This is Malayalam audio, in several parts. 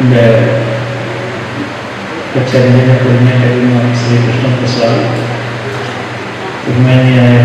இந்த கச்சேரியில் பொறுமையாக கல்விமான் ஸ்ரீ கிருஷ்ணன் பிரசாத் உண்மையான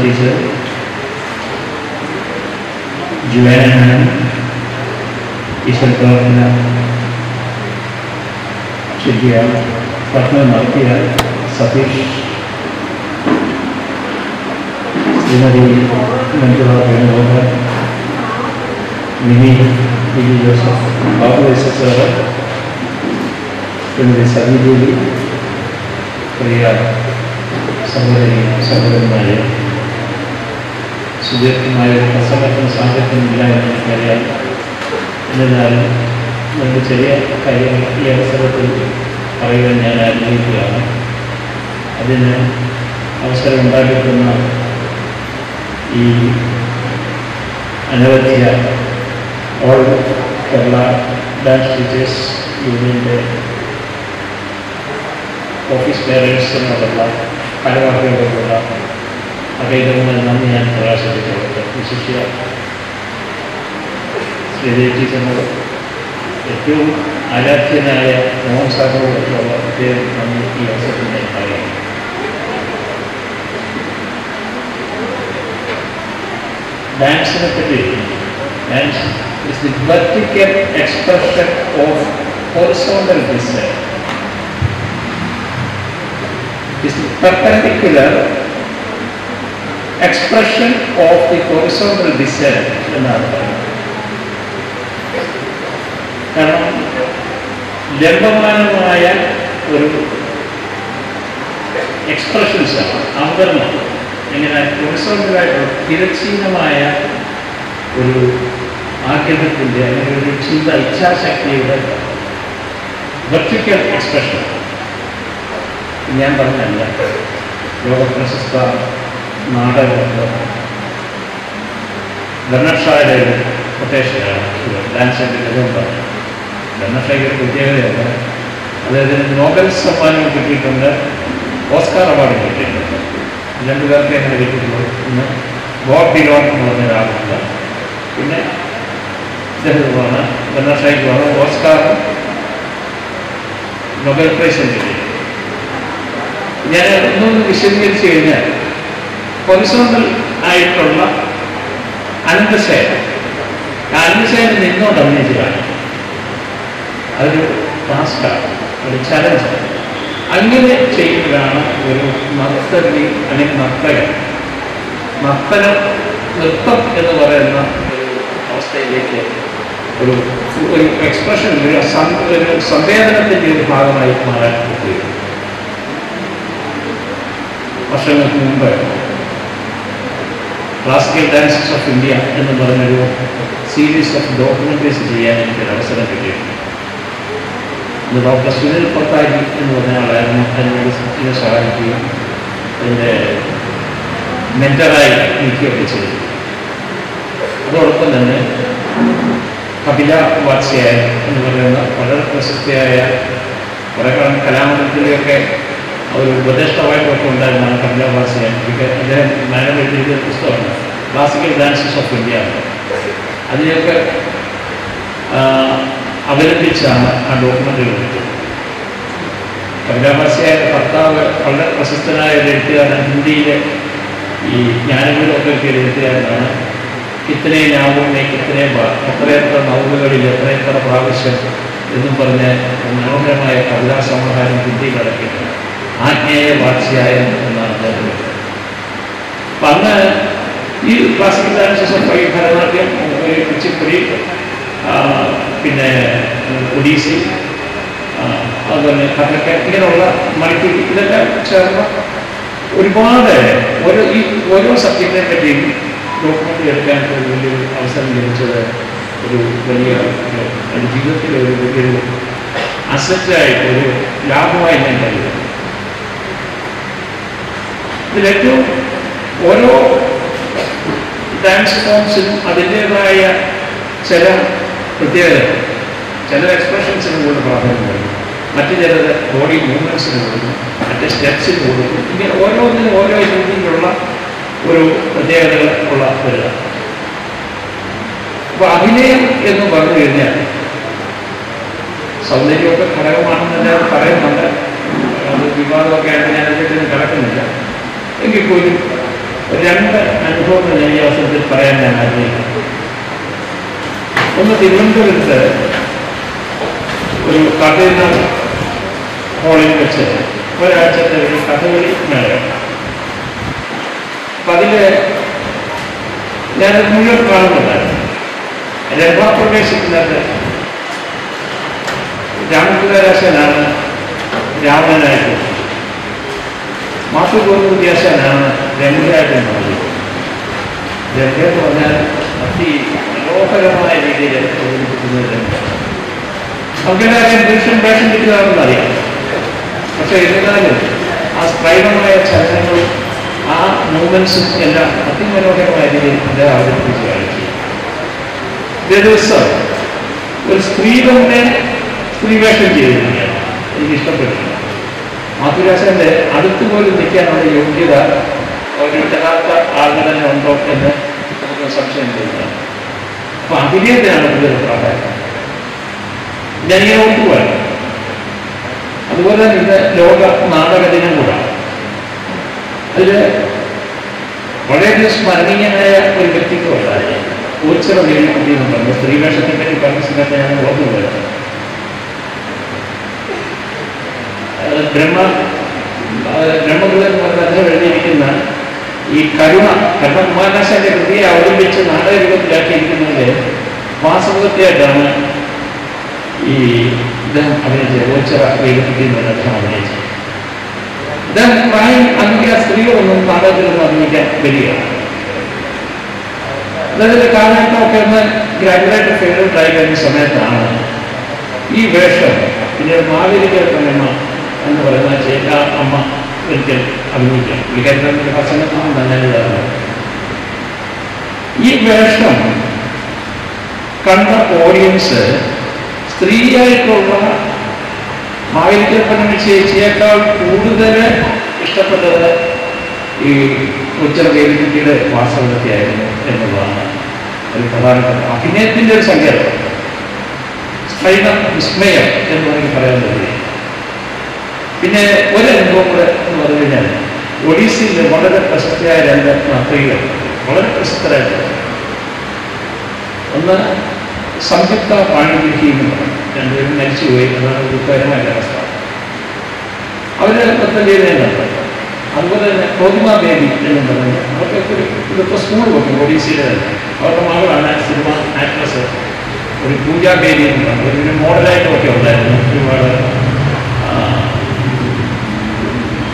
டீச்சர் जुवैन मैम ईश्वर का अपना शुक्रिया पटना मालकिया सतीश श्रीमती मंजुला മിനി മിനി ജോസഫ് ബാബു എസ് സാറ് ശ്രീമതി സതീദേവി പ്രിയ സഹോദരി സഹോദരന്മാരെ സുദീർഘമായ പ്രസംഗത്തിന് സാഹചര്യമില്ല എന്ന് എനിക്കറിയാം എന്നിരുന്നാലും നമുക്ക് ചെറിയ കാര്യങ്ങൾ ഈ അവസരത്തിൽ പറയുവാൻ ഞാൻ ആഗ്രഹിക്കുകയാണ് അതിന് അവസരം ഉണ്ടാക്കിയിട്ടുന്ന ഈ അനവധിയ ഓൾ കേരള ഡാൻസ് ടീച്ചേഴ്സ് യൂണിയന്റെ ഓഫീസ് ബെയറേഴ്സിനോടുള്ള ഭാരവാഹികളോടുള്ള അഭേദമായ നന്ദി ഞാൻ പ്രകാശിപ്പിക്കുന്നത് വിശിഷ്യ ശ്രീദേവി ടീച്ചറിനോട് ഏറ്റവും ആരാധ്യനായ മോഹൻ സാറിനോടുള്ള പ്രത്യേകം നന്ദി ഈ അവസരത്തിൽ ഞാൻ പറയാം ഡാൻസിനെ പറ്റി dance is the vertical expression of horizontal design is the perpendicular expression of the horizontal descent എന്നാണ് പറയുന്നത് കാരണം ലംബമാനമായ ഒരു എക്സ്പ്രഷൻസ് ആണ് അവതരണം ഇങ്ങനെ ഹൊറിസോണ്ടലായിട്ടുള്ള തിരച്ചീനമായ ഒരു ആഗ്രഹത്തിന്റെ അല്ലെങ്കിൽ ഒരു ചിന്ത ഇച്ഛാശക്തിയുടെ വെർട്ടിക്കൽ എക്സ്പ്രഷൻ ഞാൻ പറഞ്ഞല്ല. ലോകപ്രശസ്ത നാടകമുണ്ട് ബർണഷായുടെ ഒരു കൊട്ടേഷനാണ് ഡാൻസിന്റെ രൂപം ബർണഷായ്ക്ക് ഒരു പ്രത്യേകതയുണ്ട്. അദ്ദേഹത്തിന് നോബൽ സമ്മാനം കിട്ടിയിട്ടുണ്ട് ഓസ്കാർ അവാർഡ് കിട്ടിയിട്ടുണ്ട്. രണ്ടു പേർക്ക് എങ്ങനെ കിട്ടിയിട്ടുള്ളൂ ഇന്ന് ബോബ് ഡിലോൺ എന്ന് പറഞ്ഞ ഒരാളുണ്ട്. ഇദ്ദേഹമാണ് ബർണഷായ്ക്കുമാണ് ഓസ്കാർ നൊബൽ പ്രൈസ് ഞാൻ ഒന്നൊന്ന് വിശദീകരിച്ചു കഴിഞ്ഞാൽ ഹൊറിസോണ്ടൽ ആയിട്ടുള്ള അനന്തശയനം ആ അനന്തശയനം നിന്നോട്ട് അഭിനയിച്ചതാണ്. അതൊരു ടാസ്ക്കാണ് ഒരു ചലഞ്ച് അങ്ങനെ ചെയ്യുന്നതാണ് ഒരു നർത്തകി അല്ലെങ്കിൽ നർത്തകൻ നർത്തനം നൃത്തം എന്ന് പറയുന്ന ഒരു അവസ്ഥയിലേക്ക് ഒരു എക്സ്പ്രഷൻ ഒരു ഒരു സംവേദനത്തിന്റെ ഒരു ഭാഗമായി മാറാൻ പറ്റുകയും വർഷങ്ങൾക്ക് മുമ്പ് ക്ലാസിക്കൽ ഡാൻസസ് ഓഫ് ഇന്ത്യ എന്ന് പറഞ്ഞൊരു സീരീസ് ഓഫ് ഡോക്യുമെന്ററീസ് ചെയ്യാൻ എനിക്കൊരു അവസരം കിട്ടിയിട്ടുണ്ട്. ഡോക്ടർ സുനിൽ പത്താരി എന്ന് പറഞ്ഞ ആളായിരുന്നു. അതിനോട് ഇതിനെ സഹായിക്കുകയും അതിന്റെ മെന്ററായി നിൽക്കുകയൊക്കെ ചെയ്തു. അതോടൊപ്പം തന്നെ കപില വാത്സ്യായ എന്ന് പറയുന്ന വളരെ പ്രശസ്തിയായ കുറേ കാലം കലാമണ്ഡലത്തിലെയൊക്കെ ഒരു ഉപദേഷ്ടാവായിട്ടൊക്കെ ഉണ്ടായിരുന്നാണ് കപില വാത്സ്യായൻ എനിക്ക് അദ്ദേഹം മാനം എഴുതിയ പുസ്തകമാണ് ക്ലാസിക്കൽ ഡാൻസസ് ഓഫ് ഇന്ത്യ അതിനെയൊക്കെ അവലംബിച്ചാണ് ആ ഡോക്യുമെന്ററി എടുത്തത് കപിലാഭാസിയായ ഭർത്താവ് വളരെ പ്രശസ്തനായ ഒരു എഴുത്തുകാരൻ ഹിന്ദിയിലെ ഈ ജ്ഞാനങ്ങളിലൊക്കെ എഴുത്തുകാരനാണ് ഇത്രേ നാവുമേ ഇത്രേ എത്രയെത്ര നൗവുകളിൽ എത്രയെത്ര പ്രാവശ്യം എന്നും പറഞ്ഞ് മനോഹരമായ കവിതാ സമാഹാരം ഹിന്ദിയിൽ അടക്കിയിട്ടുണ്ട് ആജ്ഞേയ വാത്സ്യായൻ എന്നാണ് അദ്ദേഹം അപ്പം അന്ന് ഈ classical dances of Bharatanatyam Kuchipudi പിന്നെ ഒഡീസി അതുപോലെ കഥക്ക ഇങ്ങനെയുള്ള മണിപ്പൂരി ഇതെല്ലാം ചേർന്ന ഒരുപാട് ഓരോ ഈ ഓരോ സബ്ജക്റ്റിനെ പറ്റിയും ഡോക്യുമെന്ററി എടുക്കാൻ ഒരു വലിയൊരു അവസരം ലഭിച്ചത് ഒരു വലിയ എന്റെ ജീവിതത്തിലെ ഒരു വലിയൊരു അസറ്റായിട്ട് ഒരു ലാഭമായി ഞാൻ കരുതുന്നു. ഇതിലേറ്റവും ഓരോ ഡാൻസ് ഫോംസിനും ചില പ്രത്യേകത ചില എക്സ്പ്രഷൻസിന് കൂടുതൽ പ്രാധാന്യം കൊടുക്കും മറ്റു ചിലത് ബോഡി മൂവ്മെന്റ്സിന് കൊടുക്കും മറ്റ് സ്റ്റെപ്സിന് കൊടുക്കും ഇങ്ങനെ ഓരോന്നിനും ഓരോ രീതിയിലുള്ള ഒരു പ്രത്യേകതകൾ ഉള്ള ഒരു അപ്പോൾ അഭിനയം എന്ന് പറഞ്ഞു കഴിഞ്ഞാൽ സൗന്ദര്യമൊക്കെ ഘടകമാണെന്ന് എല്ലാവരും പറയുന്നുണ്ട്. അത് വിവാദമൊക്കെ ആയിട്ട് ഞാൻ അതിലേക്ക് കടക്കുന്നില്ല എങ്കിൽ പോലും രണ്ട് അനുഭവങ്ങൾ ഞാൻ ഈ അവസരത്തിൽ പറയാൻ ഞാൻ ആഗ്രഹിക്കുന്നു. ഒന്ന് തിരുവനന്തപുരത്ത് ഒരു കഥയിൽ ഹോളിൽ വെച്ച് ഒരാഴ്ചത്തെ ഒരു കഥകളി മേള അതിൽ ഞാൻ മുഴുവൻ കാണുന്നുണ്ടായിരുന്നു. രംഭാപ്രവേശിക്കുന്നത് രാമകുലരാശനാണ് രാവണനായിട്ട് മാതൃഗോപു വ്യാസനാണ് രംഗയായിട്ട് മാറിയത് രംഗ എന്ന് പറഞ്ഞാൽ അതി മനോഹരമായ രീതിയിൽ അവതരിപ്പിക്കുന്ന രംഗ. നമുക്കെല്ലാവരെയും പുരുഷൻ വേഷം കിട്ടുകയാണെന്നറിയാം പക്ഷെ എന്നിരുന്നാലും ആ സ്ത്രൈവമായ ചലനങ്ങളും ആ മൂവ്മെന്റ്സും എല്ലാം അതിമനോഹരമായ രീതിയിൽ അദ്ദേഹം അവതരിപ്പിക്കുകയാണ് ദിവസം ഒരു സ്ത്രീ സ്ത്രീവേഷം ചെയ്തിരിക്കുകയാണ് എനിക്ക് ഇഷ്ടപ്പെട്ടില്ല മാതൃരാശന്റെ അടുത്ത് പോലും നിൽക്കാനുള്ള യോഗ്യത ഒരു യഥാർത്ഥ ആളിന് തന്നെ ഉണ്ടോ എന്ന് നമുക്ക് സംശയം തോന്നുകയാണ്. അപ്പൊ അഭിനയത്തിനാണ് കൂടുതൽ പ്രാധാന്യം? ഞാനിങ്ങനെ ഓർക്കുവാണ് അതുപോലെ തന്നെ ഇന്ന് ലോക നാടക ദിനം കൂടാണ്. അതിൽ വളരെയധികം സ്മരണീയനായ ഒരു വ്യക്തിത്വമല്ല ഊർച്ചറ വേദിക്കുട്ടി എന്ന് പറഞ്ഞു സ്ത്രീവേഷത്തെ പറ്റി പറഞ്ഞ സമയത്ത് ഞാൻ ഓർമ്മ വരുന്നത് ബ്രഹ്മ ബ്രഹ്മഗുരു എന്ന് പറഞ്ഞ അദ്ദേഹം എഴുതിയിരിക്കുന്ന ഈ കരുണ കരുണ കുമാരനാശാന്റെ കൃതിയെ അവലംബിച്ച് നാടക രൂപത്തിലാക്കിയിരിക്കുന്നതിൽ വാസവത്തെയായിട്ടാണ് ഈ ഇദ്ദേഹം അഭിനയിച്ചത്. ഓച്ചറ വേദിക്കുട്ടി എന്ന് പറഞ്ഞ അദ്ദേഹം അഭിനയിച്ചത്. ഇദ്ദേഹം പ്രായം അധിക സ്ത്രീകളൊന്നും നാടകത്തിലൊന്നും അഭിനയിക്കാൻ വരികയാണ് അദ്ദേഹത്തിന്റെ കാലഘട്ടമൊക്കെ ഒന്ന് ഗ്രാജുവേറ്റ് ഫേവറേറ്റ് ആയി കഴിഞ്ഞ സമയത്താണ്. ഈ വേഷം പിന്നീട് മാവേലിക്കൽ കണ്ണമ്മ എന്ന് പറയുന്ന ചേക്ക അമ്മ ഒരിക്കൽ അഭിനയിക്കാം. പുള്ളിക്കാരുടെ പ്രസംഗത്താണ് നിന്ന് ഈ വേഷം കണ്ട ഓഡിയൻസ് സ്ത്രീയായിട്ടുള്ള കണ്ണമ്മ ചേച്ചിയേക്കാൾ കൂടുതൽ ഇഷ്ടപ്പെട്ടത് ഈ ഉച്ചർ വേലിക്കുട്ടിയുടെ വാസവതത്തെയായിരുന്നു എന്നുള്ളതാണ്. ഒരു പ്രധാനപ്പെട്ട അഭിനയത്തിന്റെ ഒരു സങ്കേതം. സ്ഫൈന വിസ്മയം എന്ന് പറഞ്ഞ് പറയാൻ പറ്റില്ല. പിന്നെ ഒരു അനുഭവം കൂടെ എന്ന് പറഞ്ഞു കഴിഞ്ഞാൽ ഒഡീസയിൽ വളരെ പ്രശസ്തയായ രണ്ട് നർത്തകികൾ വളരെ പ്രശസ്തരായിട്ടുള്ള ഒന്ന് സംയുക്ത പാണിഗ്രഹി എന്ന് പറയും. രണ്ടുപേരും മരിച്ചുപോയി അതാണ് ദുഃഖകരമായ അവസ്ഥ. അവർ നൃത്തം ചെയ്തതിനുണ്ട് അതുപോലെ തന്നെ പ്രോതിമ ബേബി എന്ന് പറയുന്നത് അവർക്ക് ഒരു ഇതിപ്പോൾ സ്കൂൾ വെക്കും ഒഡീസയിലെ അവരുടെ മകളാണ് സിനിമ ആക്ട്രസ് ഒരു പൂജ ബേബി എന്ന് പറഞ്ഞു ഒരു മോഡലായിട്ടൊക്കെ ഉണ്ടായിരുന്നു. ഒരുപാട്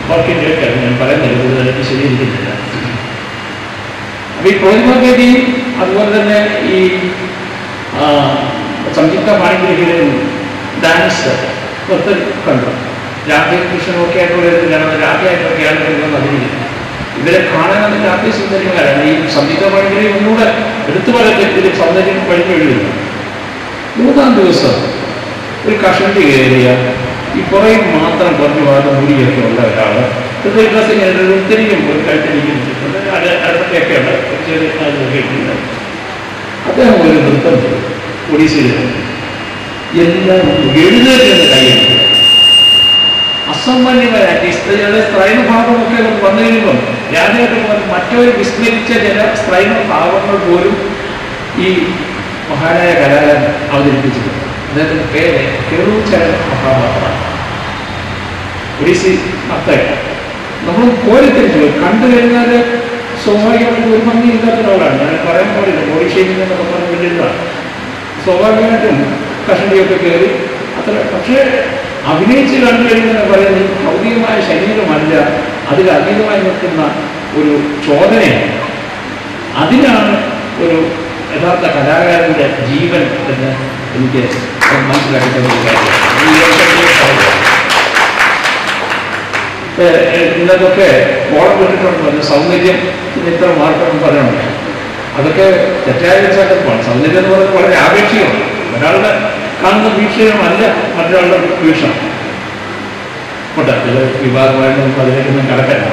വർക്കിന്റെയൊക്കെ ഞാൻ പറയുന്നില്ല കൂടുതൽ ശരിയിരിക്കുന്നില്ല അപ്പൊ ഈ പ്രോതിമ ബേബി അതുപോലെ തന്നെ ഈ സംയുക്ത പാണിഗ്രഹിയിലും ഡാൻസ് നൃത്തം കണ്ടു. രാധാകൃഷ്ണൻ ഒക്കെ ആയിട്ടുള്ള ഇതിലാണ് രാധയായിട്ടൊക്കെയാണ് ഇവരൊന്നും അഭിനയിക്കുന്നത്. ഇവരെ കാണാൻ അതിന്റെ സുന്ദരിമാരാണ് ഈ സംയുക്ത പാണിഗ്രഹി ഒന്നുകൂടെ എടുത്തു പറയത്തിൽ സൗന്ദര്യം കഴിഞ്ഞു എഴുതുന്നു മൂന്നാം ദിവസം ഒരു കഷണ്ടി കയറിയ ഈ പുറകിൽ മാത്രം കുറഞ്ഞു വാർത്ത മുടിയൊക്കെ ഉള്ള ഒരാൾ ഹൃദയ ഒരു ഉത്തരിക്കും ഒരു ഉണ്ട്. ഒരു ചെറിയ അതൊക്കെ അദ്ദേഹം ഒരു നൃത്തം ചെയ്തു. ഒഡീസയിൽ എല്ലാം എഴുന്നേറ്റ് കൈയ്യുണ്ട് അസാമാന്യമായിട്ട് ഈ സ്ത്രീകളുടെ സ്ത്രൈണ ഭാവമൊക്കെ വന്നു കഴിയുമ്പോൾ പോലെ മറ്റൊരു വിസ്മരിച്ച ചില സ്ത്രൈന ഭാവങ്ങൾ പോലും ഈ മഹാനായ കലാകാരൻ അവതരിപ്പിച്ചിട്ടുണ്ട്. അദ്ദേഹത്തിന്റെ പേര് കെറൂചരൻ മഹാഭാവമാണ് ഒഡീസി നർത്തകൻ നമ്മൾ കോരിത്തിരിച്ചു. കണ്ടു കഴിഞ്ഞാൽ സ്വാഭാവികമായിട്ട് ഒരു ഭംഗി ഇല്ലാത്ത ഒരാളാണ് ഞാൻ പറയാൻ പാടില്ല. ബോഡി ഷേപ്പിംഗ് എന്നൊക്കെ പറഞ്ഞ് സ്വാഭാവികമായിട്ടും കഷണിയൊക്കെ കയറി. അത്ര പക്ഷേ അഭിനയിച്ച് കണ്ടു കഴിഞ്ഞാൽ പറയുന്നത് ഭൗതികമായ ശരീരമല്ല. അതിൽ അതീതമായി നിൽക്കുന്ന ഒരു ചോദനയാണ്. അതിനാണ് ഒരു യഥാർത്ഥ കലാകാരന്റെ ജീവൻ എന്ന് എനിക്ക് മനസ്സിലാക്കി തന്ന ഒരു കാര്യം. ഈ വർഷത്തെ കാര്യം. ഏഹ് ഏഹ് ഇന്നതൊക്കെ ഓളം കിട്ടിട്ടുണ്ട് സൗന്ദര്യം ഇത്ര മാർക്കെന്ന് പറയണം അതൊക്കെ തെറ്റായ ചട്ടപ്പാണ് സൗന്ദര്യം എന്ന് പറയുന്നത് വളരെ ആപേക്ഷികമാണ്. ഒരാളുടെ കാണുന്ന വീക്ഷണമല്ല മറ്റൊരാളുടെ വീക്ഷണം പോട്ടെ ഇത് വിവാദമായിട്ട് നമുക്ക് അതിലേക്കൊന്നും കടക്കല്ല